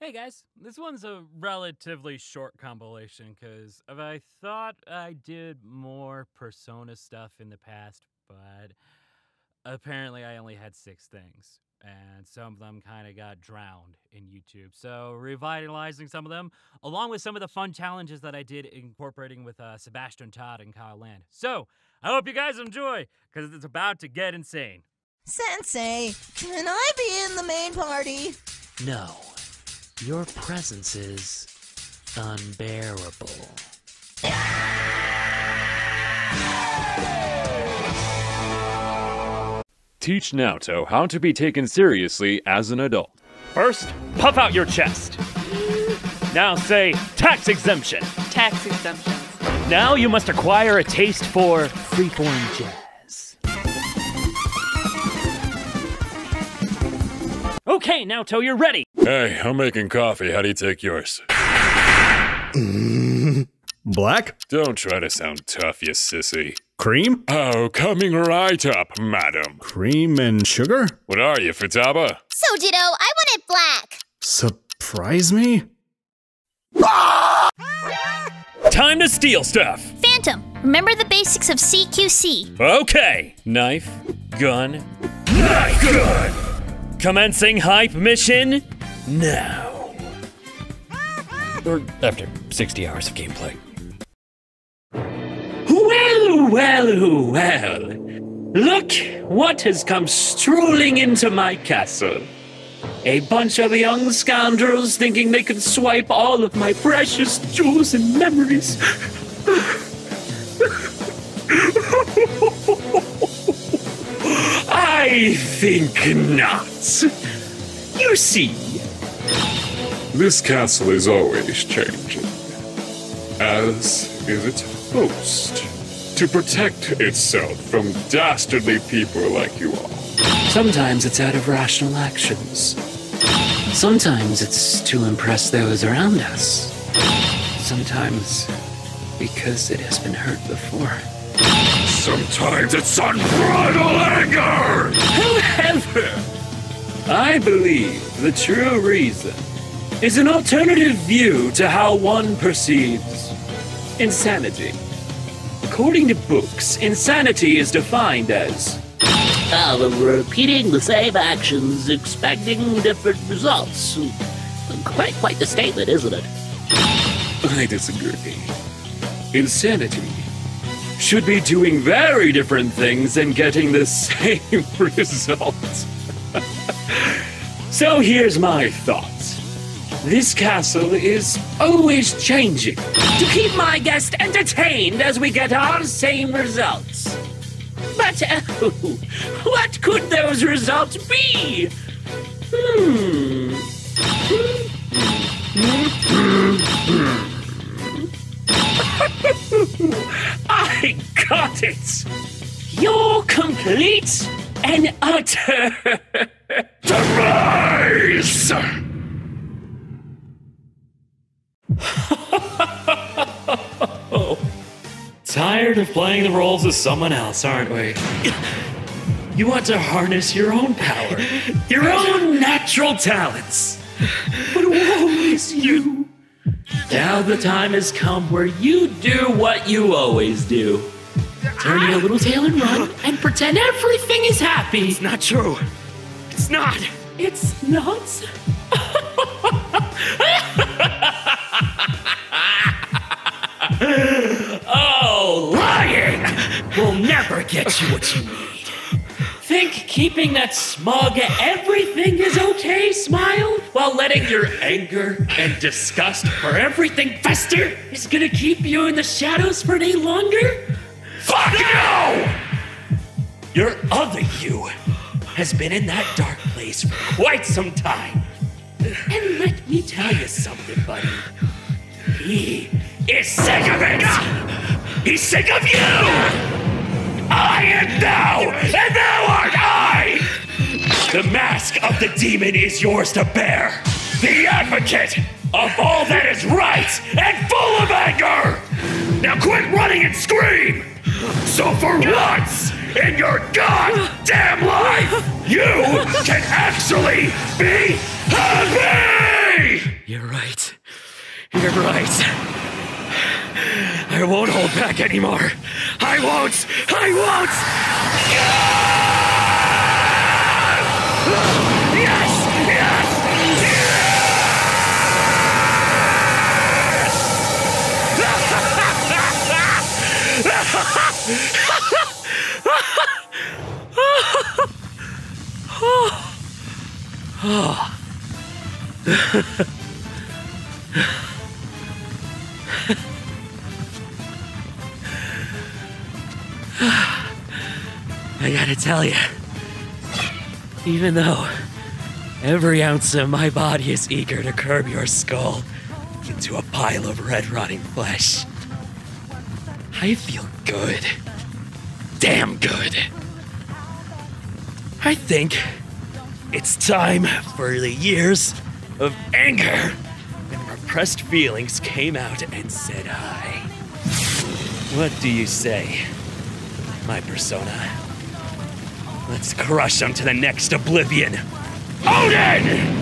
Hey guys, this one's a relatively short compilation because I thought I did more Persona stuff in the past, but apparently I only had six things, and some of them kind of got drowned in YouTube. So revitalizing some of them, along with some of the fun challenges that I did incorporating with uh, Sebastian Todd and Kyle Land. So I hope you guys enjoy because it's about to get insane. Sensei, can I be in the main party? No. Your presence is unbearable. Teach Naoto how to be taken seriously as an adult. First, puff out your chest. Now say tax exemption. Tax exemptions. Now you must acquire a taste for freeform jazz. Okay, Naoto, you're ready. Hey, I'm making coffee. How do you take yours? Black? Don't try to sound tough, you sissy. Cream? Oh, coming right up, madam. Cream and sugar? What are you, Futaba? So, Ditto, I want it black. Surprise me? Time to steal stuff. Phantom, remember the basics of CQC. Okay. Knife, gun, knife gun. Commencing hype mission now. Or after 60 hours of gameplay. Well, well, well. Look what has come strolling into my castle. A bunch of young scoundrels thinking they could swipe all of my precious jewels and memories. I think not. You see, This castle is always changing. As is its host. To protect itself from dastardly people like you all. Sometimes it's out of rational actions. Sometimes it's to impress those around us. Sometimes because it has been hurt before. Sometimes it's unbridled anger! However, I believe the true reason is an alternative view to how one perceives insanity. According to books, insanity is defined as Uh, repeating the same actions, expecting different results. Quite, quite the statement, isn't it? I disagree. Insanity should be doing very different things and getting the same result. so here's my thoughts. This castle is always changing to keep my guest entertained as we get our same results. But oh, what could those results be? Hmm. Got it! You're complete and utter Rise! Tired of playing the roles of someone else, aren't we? You want to harness your own power, your own natural talents. But woe is you. Now the time has come where you do what you always do. Turn your little tail and run and pretend everything is happy. It's not true. It's not. It's not. oh, lying will never get you what you need. Think keeping that smug everything is okay smile while letting your anger and disgust for everything fester is gonna keep you in the shadows for any longer? Fuck no! Your other you has been in that dark place for quite some time. And let me tell you something, buddy. He is sick of it! He's sick of you! I am thou, and thou art I! The mask of the demon is yours to bear. The advocate of all that is right and full of anger! Now quit running and scream! So for once in your goddamn life, you can actually be happy! You're right. You're right. I won't hold back anymore. I won't! I won't! Yes! I gotta tell you, even though every ounce of my body is eager to curb your skull into a pile of red rotting flesh, I feel good. Damn good. I think it's time for the years of anger and repressed feelings came out and said hi. What do you say, my persona? Let's crush them to the next oblivion. Odin!